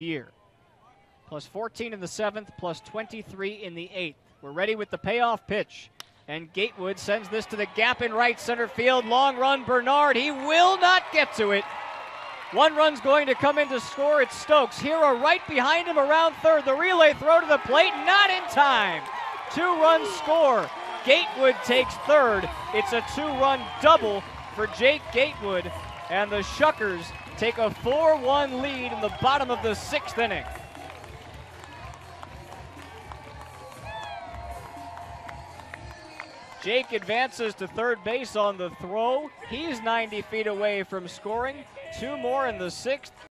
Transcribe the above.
year. Plus 14 in the seventh, plus 23 in the eighth. We're ready with the payoff pitch. And Gatewood sends this to the gap in right center field. Long run, Bernard. He will not get to it. One run's going to come in to score. It's Stokes. Hiura right behind him around third. The relay throw to the plate, not in time. Two run score. Gatewood takes third. It's a two run double for Jake Gatewood. And the Shuckers take a 4 1 lead in the bottom of the sixth inning. Jake advances to third base on the throw. He's 90 feet away from scoring. Two more in the sixth.